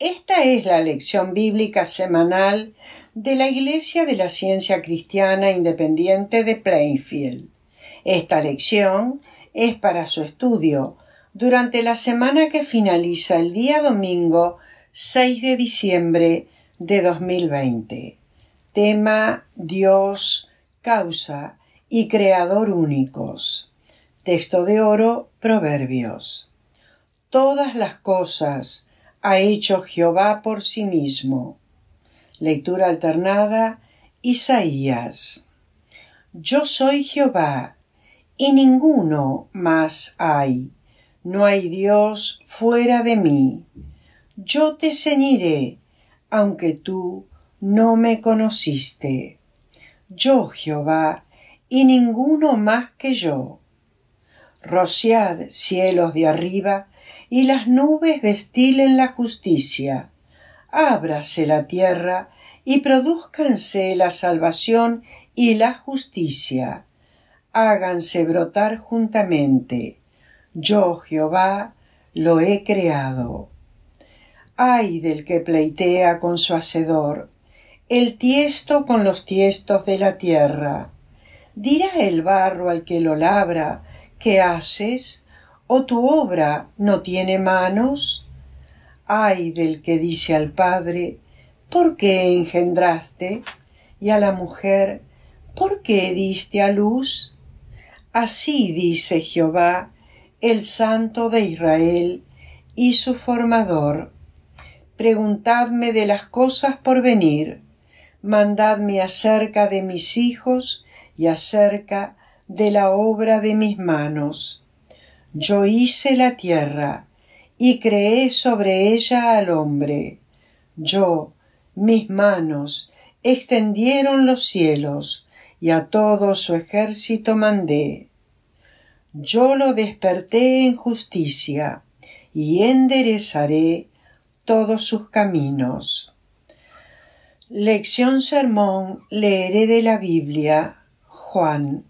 Esta es la lección bíblica semanal de la Iglesia de la Ciencia Cristiana Independiente de Plainfield. Esta lección es para su estudio durante la semana que finaliza el día domingo 6 de diciembre de 2020. Tema Dios, causa y creador únicos. Texto de oro Proverbios. Todas las cosas ha hecho Jehová por sí mismo. Lectura alternada Isaías. Yo soy Jehová, y ninguno más hay. No hay Dios fuera de mí. Yo te ceñiré, aunque tú no me conociste. Yo, Jehová, y ninguno más que yo. Rociad, cielos de arriba, y las nubes destilen la justicia. Ábrase la tierra y produzcanse la salvación y la justicia. Háganse brotar juntamente. Yo, Jehová, lo he creado. Ay del que pleitea con su hacedor, el tiesto con los tiestos de la tierra. Dirá el barro al que lo labra, ¿qué haces? ¿O tu obra no tiene manos? Ay del que dice al Padre, ¿por qué engendraste? Y a la mujer, ¿por qué diste a luz? Así dice Jehová, el Santo de Israel y su formador. Preguntadme de las cosas por venir, mandadme acerca de mis hijos y acerca de la obra de mis manos yo hice la tierra y creé sobre ella al hombre. Yo, mis manos, extendieron los cielos y a todo su ejército mandé. Yo lo desperté en justicia y enderezaré todos sus caminos. Lección Sermón leeré de la Biblia Juan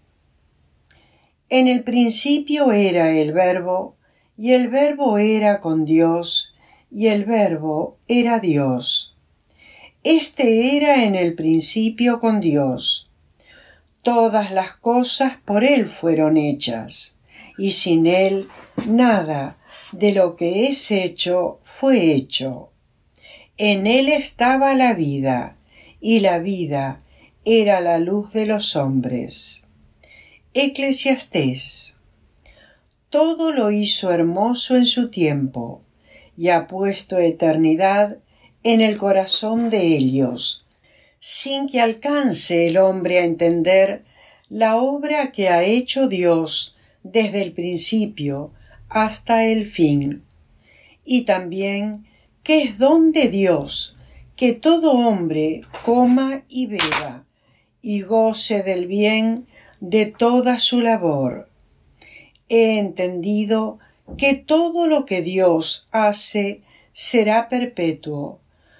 en el principio era el verbo, y el verbo era con Dios, y el verbo era Dios. Este era en el principio con Dios. Todas las cosas por Él fueron hechas, y sin Él nada de lo que es hecho fue hecho. En Él estaba la vida, y la vida era la luz de los hombres. Eclesiastés. Todo lo hizo hermoso en su tiempo, y ha puesto eternidad en el corazón de ellos, sin que alcance el hombre a entender la obra que ha hecho Dios desde el principio hasta el fin, y también que es don de Dios que todo hombre coma y beba, y goce del bien de toda su labor. He entendido que todo lo que Dios hace será perpetuo.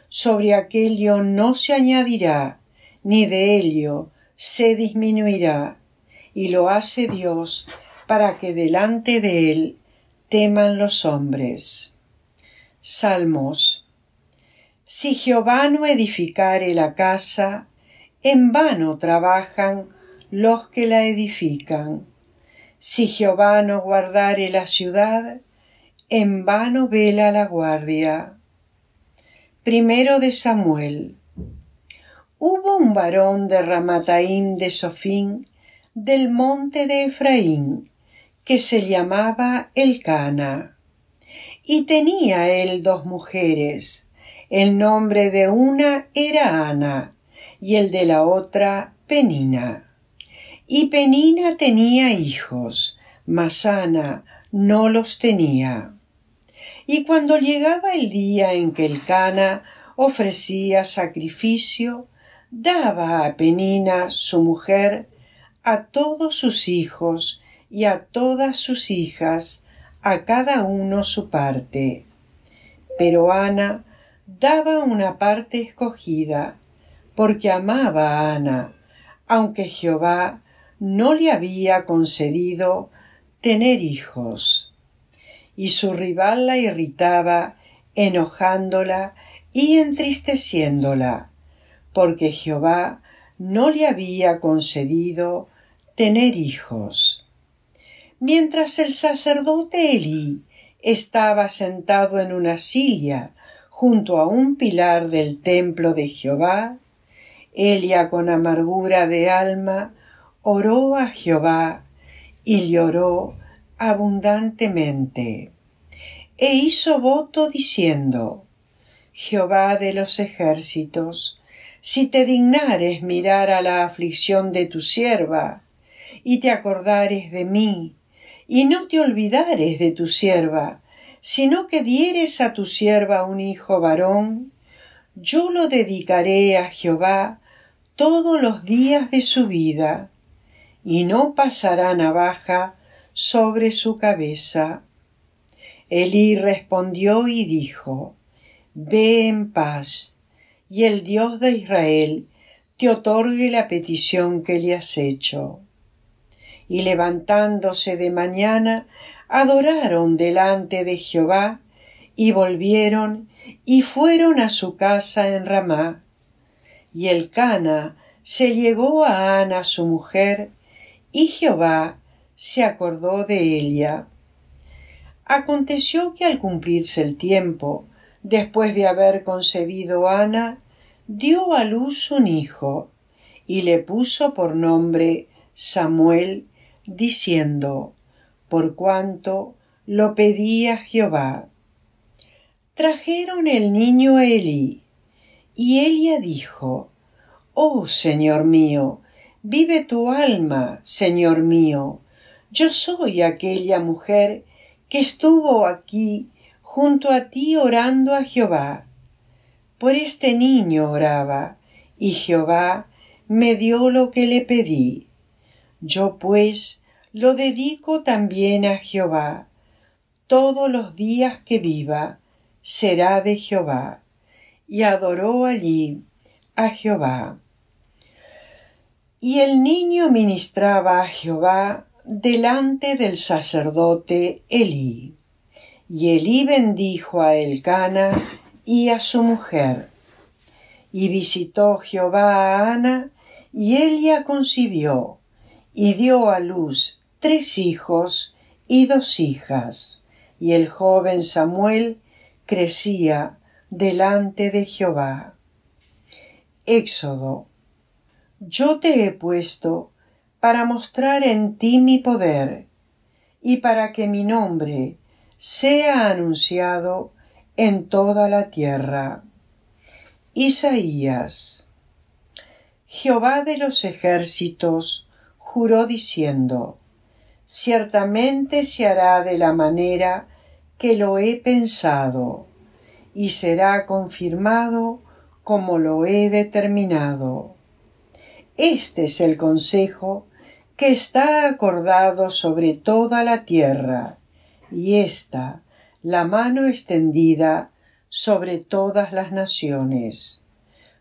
Sobre aquello no se añadirá, ni de ello se disminuirá. Y lo hace Dios para que delante de él teman los hombres. Salmos. Si Jehová no edificare la casa, en vano trabajan los que la edifican. Si Jehová no guardare la ciudad, en vano vela la guardia. Primero de Samuel. Hubo un varón de Ramataim de Sofín, del monte de Efraín, que se llamaba Elcana. Y tenía él dos mujeres. El nombre de una era Ana, y el de la otra Penina. Y Penina tenía hijos, mas Ana no los tenía. Y cuando llegaba el día en que el Cana ofrecía sacrificio, daba a Penina, su mujer, a todos sus hijos y a todas sus hijas, a cada uno su parte. Pero Ana daba una parte escogida, porque amaba a Ana, aunque Jehová no le había concedido tener hijos, y su rival la irritaba enojándola y entristeciéndola, porque Jehová no le había concedido tener hijos. Mientras el sacerdote Elí estaba sentado en una silla junto a un pilar del templo de Jehová, Elia con amargura de alma oró a Jehová y lloró abundantemente. E hizo voto diciendo, Jehová de los ejércitos, si te dignares mirar a la aflicción de tu sierva, y te acordares de mí, y no te olvidares de tu sierva, sino que dieres a tu sierva un hijo varón, yo lo dedicaré a Jehová todos los días de su vida, y no pasará navaja sobre su cabeza. Elí respondió y dijo, Ve en paz, y el Dios de Israel te otorgue la petición que le has hecho. Y levantándose de mañana, adoraron delante de Jehová, y volvieron y fueron a su casa en Ramá. Y el Cana se llegó a Ana su mujer, y Jehová se acordó de ella. Aconteció que al cumplirse el tiempo, después de haber concebido Ana, dio a luz un hijo, y le puso por nombre Samuel, diciendo, por cuanto lo pedía Jehová. Trajeron el niño a Elí, y ella dijo, Oh Señor mío, vive tu alma, Señor mío, yo soy aquella mujer que estuvo aquí junto a ti orando a Jehová. Por este niño oraba, y Jehová me dio lo que le pedí. Yo pues lo dedico también a Jehová. Todos los días que viva será de Jehová. Y adoró allí a Jehová. Y el niño ministraba a Jehová delante del sacerdote Elí. Y Elí bendijo a Elcana y a su mujer. Y visitó Jehová a Ana, y ella concibió, y dio a luz tres hijos y dos hijas. Y el joven Samuel crecía delante de Jehová. Éxodo yo te he puesto para mostrar en ti mi poder y para que mi nombre sea anunciado en toda la tierra. Isaías Jehová de los ejércitos juró diciendo Ciertamente se hará de la manera que lo he pensado, y será confirmado como lo he determinado. Este es el consejo que está acordado sobre toda la tierra, y esta la mano extendida sobre todas las naciones,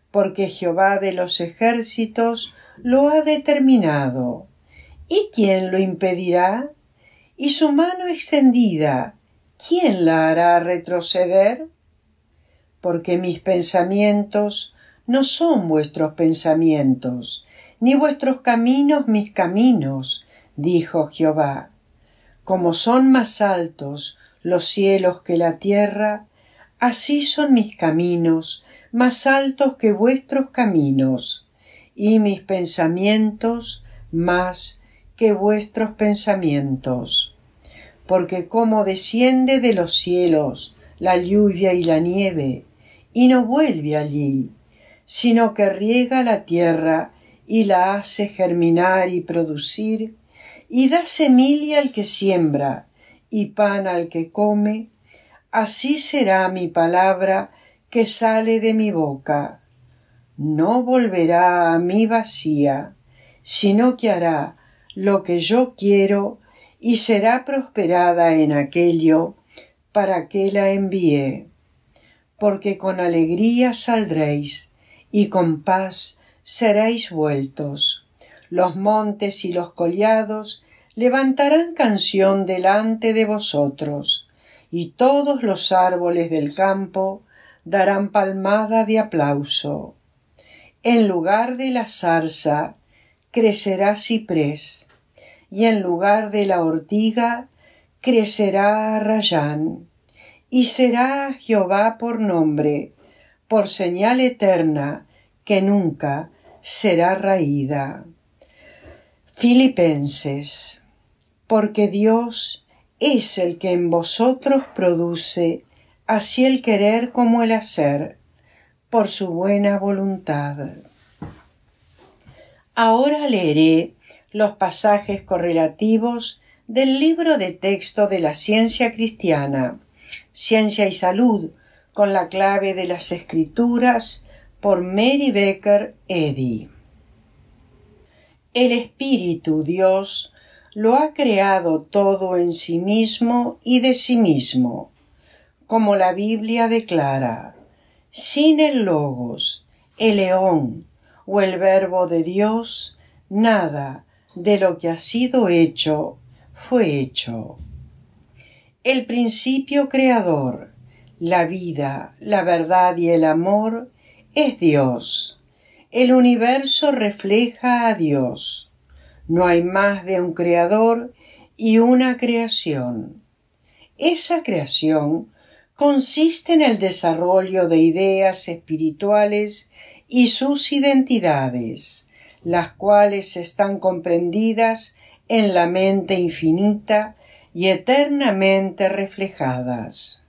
porque Jehová de los ejércitos lo ha determinado. ¿Y quién lo impedirá? ¿Y su mano extendida, quién la hará retroceder? Porque mis pensamientos no son vuestros pensamientos, ni vuestros caminos mis caminos, dijo Jehová. Como son más altos los cielos que la tierra, así son mis caminos más altos que vuestros caminos, y mis pensamientos más que vuestros pensamientos. Porque como desciende de los cielos la lluvia y la nieve, y no vuelve allí, sino que riega la tierra y la hace germinar y producir, y da semilla al que siembra y pan al que come, así será mi palabra que sale de mi boca. No volverá a mí vacía, sino que hará lo que yo quiero y será prosperada en aquello para que la envíe. Porque con alegría saldréis y con paz seréis vueltos. Los montes y los collados levantarán canción delante de vosotros, y todos los árboles del campo darán palmada de aplauso. En lugar de la zarza crecerá ciprés, y en lugar de la ortiga crecerá arrayán, y será Jehová por nombre, por señal eterna que nunca será raída. Filipenses, porque Dios es el que en vosotros produce así el querer como el hacer, por su buena voluntad. Ahora leeré los pasajes correlativos del libro de texto de la ciencia cristiana, Ciencia y Salud, con la clave de las escrituras por Mary Becker Eddy. El Espíritu Dios lo ha creado todo en sí mismo y de sí mismo, como la Biblia declara, sin el Logos, el león o el Verbo de Dios, nada de lo que ha sido hecho fue hecho. El principio creador, la vida, la verdad y el amor es Dios el universo refleja a Dios. No hay más de un creador y una creación. Esa creación consiste en el desarrollo de ideas espirituales y sus identidades, las cuales están comprendidas en la mente infinita y eternamente reflejadas.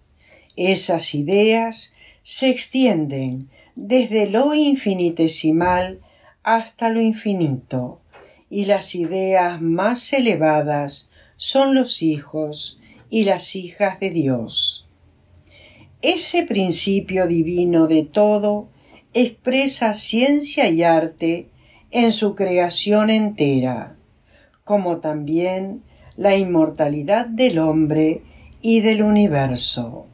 Esas ideas se extienden desde lo infinitesimal hasta lo infinito, y las ideas más elevadas son los hijos y las hijas de Dios. Ese principio divino de todo expresa ciencia y arte en su creación entera, como también la inmortalidad del hombre y del universo.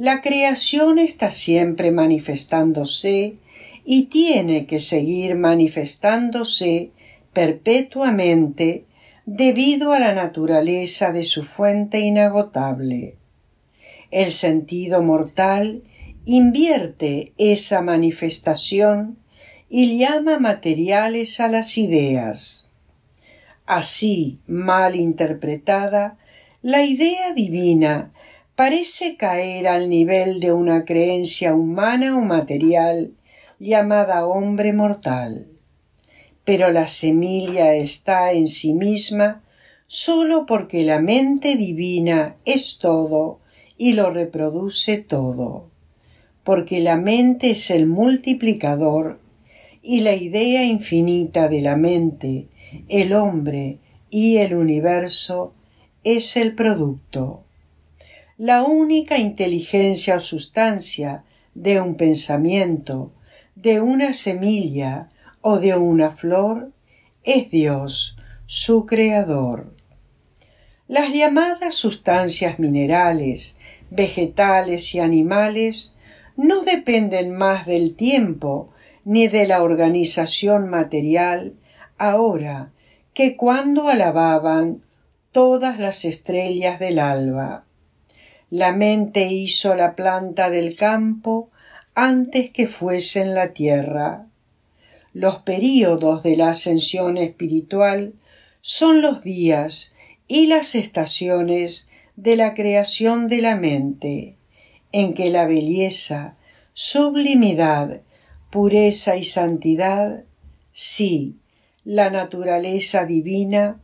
La creación está siempre manifestándose y tiene que seguir manifestándose perpetuamente debido a la naturaleza de su fuente inagotable. El sentido mortal invierte esa manifestación y llama materiales a las ideas. Así, mal interpretada, la idea divina parece caer al nivel de una creencia humana o material llamada hombre mortal. Pero la semilla está en sí misma sólo porque la mente divina es todo y lo reproduce todo, porque la mente es el multiplicador y la idea infinita de la mente, el hombre y el universo es el producto la única inteligencia o sustancia de un pensamiento, de una semilla o de una flor es Dios, su creador. Las llamadas sustancias minerales, vegetales y animales no dependen más del tiempo ni de la organización material ahora que cuando alababan todas las estrellas del alba. La mente hizo la planta del campo antes que fuesen la tierra. Los períodos de la ascensión espiritual son los días y las estaciones de la creación de la mente, en que la belleza, sublimidad, pureza y santidad, sí, la naturaleza divina,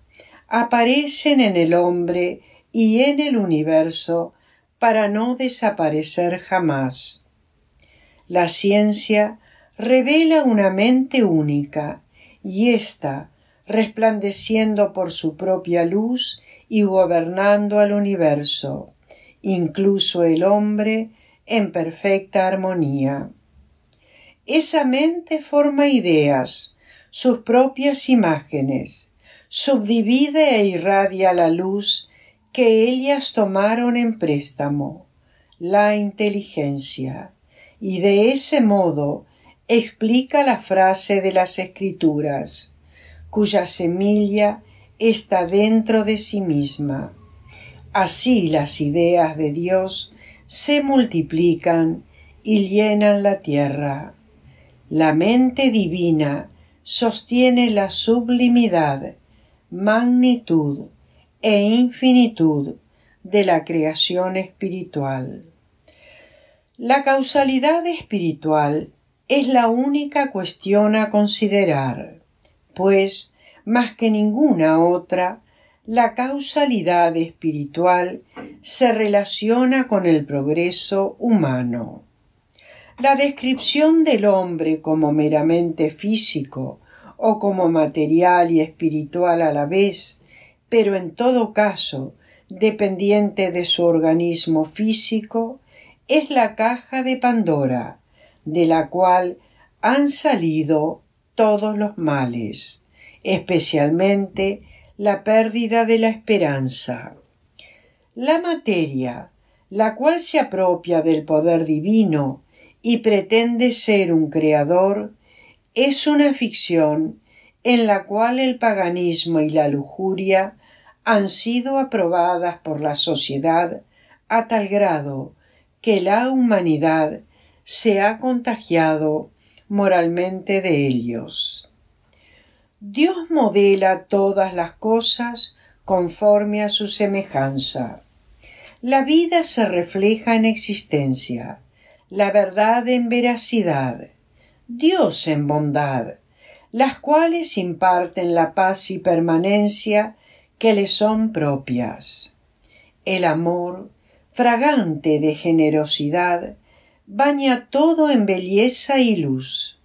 aparecen en el hombre y en el universo para no desaparecer jamás. La ciencia revela una mente única y ésta, resplandeciendo por su propia luz y gobernando al universo, incluso el hombre, en perfecta armonía. Esa mente forma ideas, sus propias imágenes, subdivide e irradia la luz que ellas tomaron en préstamo la inteligencia y de ese modo explica la frase de las escrituras cuya semilla está dentro de sí misma. Así las ideas de Dios se multiplican y llenan la tierra. La mente divina sostiene la sublimidad, magnitud e infinitud de la creación espiritual. La causalidad espiritual es la única cuestión a considerar, pues, más que ninguna otra, la causalidad espiritual se relaciona con el progreso humano. La descripción del hombre como meramente físico o como material y espiritual a la vez, pero en todo caso dependiente de su organismo físico, es la caja de Pandora, de la cual han salido todos los males, especialmente la pérdida de la esperanza. La materia, la cual se apropia del poder divino y pretende ser un creador, es una ficción en la cual el paganismo y la lujuria han sido aprobadas por la sociedad a tal grado que la humanidad se ha contagiado moralmente de ellos. Dios modela todas las cosas conforme a su semejanza. La vida se refleja en existencia, la verdad en veracidad, Dios en bondad, las cuales imparten la paz y permanencia que le son propias. El amor, fragante de generosidad, baña todo en belleza y luz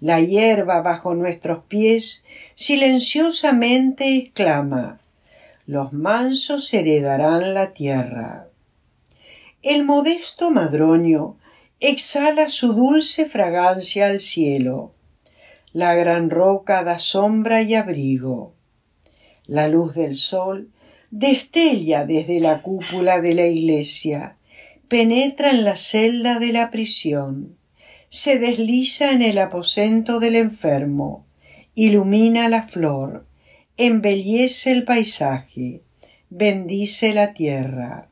la hierba bajo nuestros pies silenciosamente exclama Los mansos heredarán la tierra. El modesto madroño exhala su dulce fragancia al cielo. La gran roca da sombra y abrigo. La luz del sol destella desde la cúpula de la iglesia, penetra en la celda de la prisión se desliza en el aposento del enfermo, ilumina la flor, embellece el paisaje, bendice la tierra.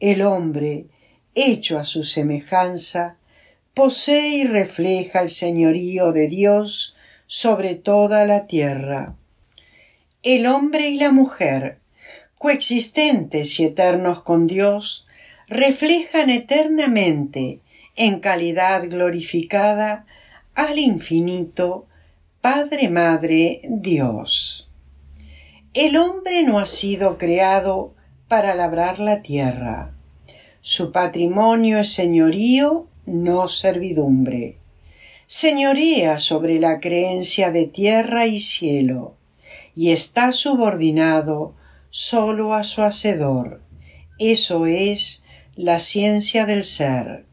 El hombre, hecho a su semejanza, posee y refleja el señorío de Dios sobre toda la tierra. El hombre y la mujer, coexistentes y eternos con Dios, reflejan eternamente en calidad glorificada al infinito Padre Madre Dios. El hombre no ha sido creado para labrar la tierra. Su patrimonio es señorío, no servidumbre. Señorea sobre la creencia de tierra y cielo, y está subordinado sólo a su hacedor. Eso es la ciencia del ser.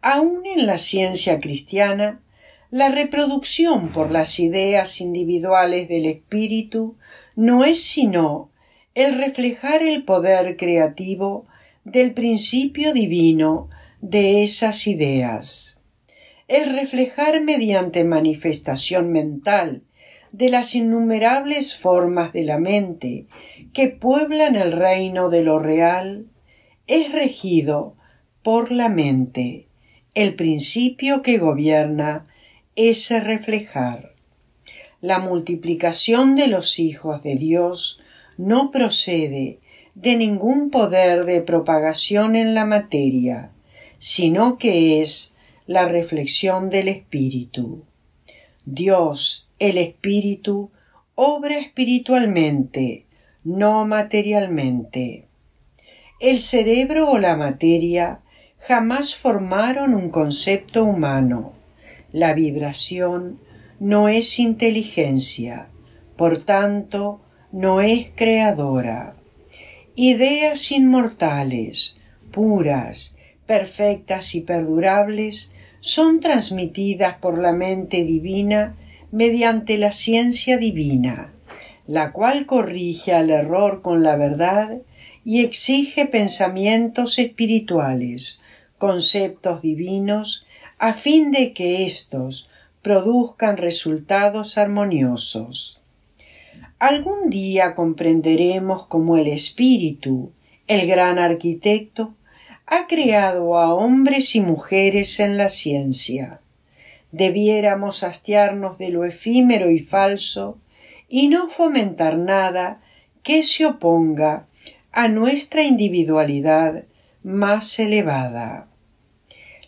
Aun en la ciencia cristiana, la reproducción por las ideas individuales del espíritu no es sino el reflejar el poder creativo del principio divino de esas ideas, el reflejar mediante manifestación mental de las innumerables formas de la mente que pueblan el reino de lo real, es regido por la mente. El principio que gobierna es reflejar. La multiplicación de los hijos de Dios no procede de ningún poder de propagación en la materia, sino que es la reflexión del Espíritu. Dios, el Espíritu, obra espiritualmente, no materialmente. El cerebro o la materia jamás formaron un concepto humano. La vibración no es inteligencia, por tanto, no es creadora. Ideas inmortales, puras, perfectas y perdurables son transmitidas por la mente divina mediante la ciencia divina, la cual corrige al error con la verdad y exige pensamientos espirituales, conceptos divinos a fin de que éstos produzcan resultados armoniosos. Algún día comprenderemos cómo el espíritu, el gran arquitecto, ha creado a hombres y mujeres en la ciencia. Debiéramos hastiarnos de lo efímero y falso y no fomentar nada que se oponga a nuestra individualidad más elevada.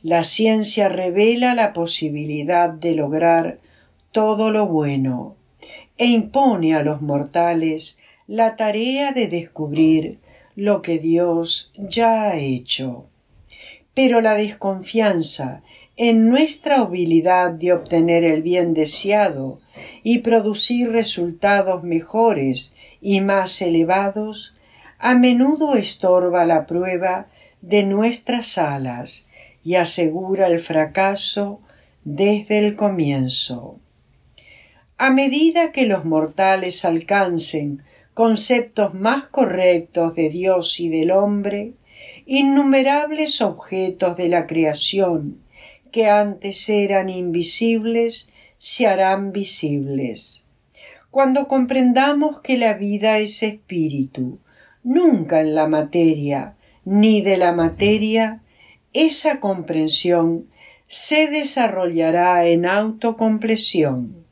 La ciencia revela la posibilidad de lograr todo lo bueno, e impone a los mortales la tarea de descubrir lo que Dios ya ha hecho. Pero la desconfianza en nuestra habilidad de obtener el bien deseado y producir resultados mejores y más elevados, a menudo estorba la prueba de nuestras alas y asegura el fracaso desde el comienzo. A medida que los mortales alcancen conceptos más correctos de Dios y del hombre, innumerables objetos de la creación que antes eran invisibles se harán visibles. Cuando comprendamos que la vida es espíritu, nunca en la materia, ni de la materia, esa comprensión se desarrollará en autocompleción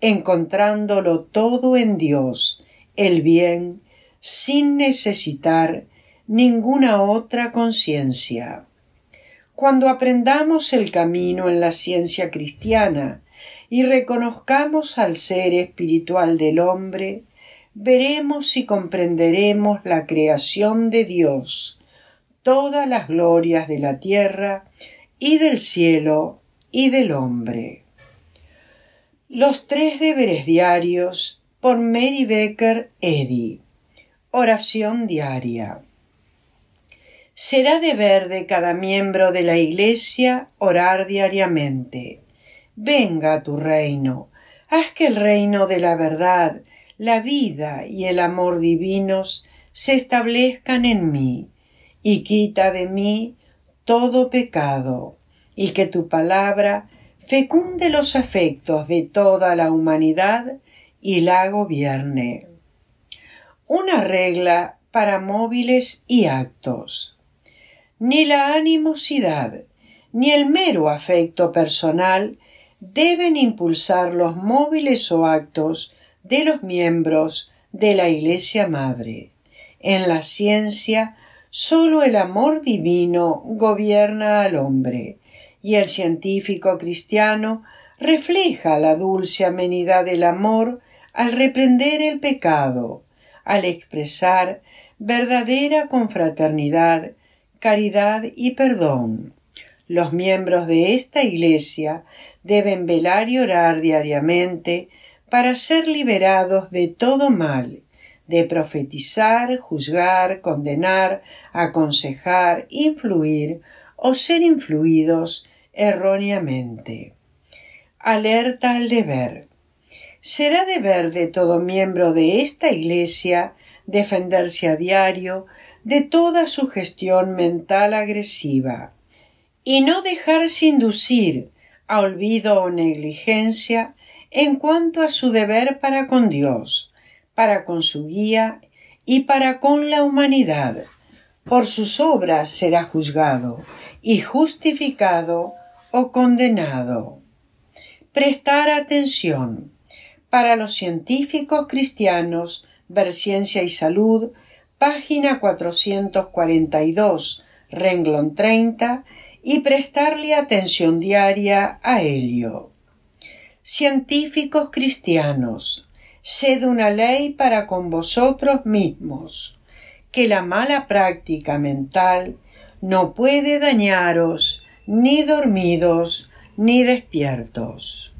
encontrándolo todo en Dios, el bien, sin necesitar ninguna otra conciencia. Cuando aprendamos el camino en la ciencia cristiana y reconozcamos al ser espiritual del hombre, veremos y comprenderemos la creación de Dios, todas las glorias de la tierra y del cielo y del hombre. Los tres deberes diarios por Mary Becker Eddy. Oración diaria. Será deber de cada miembro de la Iglesia orar diariamente. Venga a tu reino. Haz que el reino de la verdad, la vida y el amor divinos se establezcan en mí, y quita de mí todo pecado, y que tu palabra fecunde los afectos de toda la humanidad y la gobierne. Una regla para móviles y actos. Ni la animosidad ni el mero afecto personal deben impulsar los móviles o actos de los miembros de la Iglesia Madre. En la ciencia, sólo el amor divino gobierna al hombre, y el científico cristiano refleja la dulce amenidad del amor al reprender el pecado, al expresar verdadera confraternidad, caridad y perdón. Los miembros de esta Iglesia deben velar y orar diariamente para ser liberados de todo mal, de profetizar, juzgar, condenar, aconsejar, influir o ser influidos erróneamente. Alerta al deber. Será deber de todo miembro de esta Iglesia defenderse a diario de toda sugestión mental agresiva y no dejarse inducir a olvido o negligencia en cuanto a su deber para con Dios, para con su guía y para con la humanidad. Por sus obras será juzgado y justificado o condenado. Prestar atención. Para los científicos cristianos, ver Ciencia y Salud, página 442, renglón 30, y prestarle atención diaria a ello. Científicos cristianos, sed una ley para con vosotros mismos, que la mala práctica mental no puede dañaros ni dormidos ni despiertos.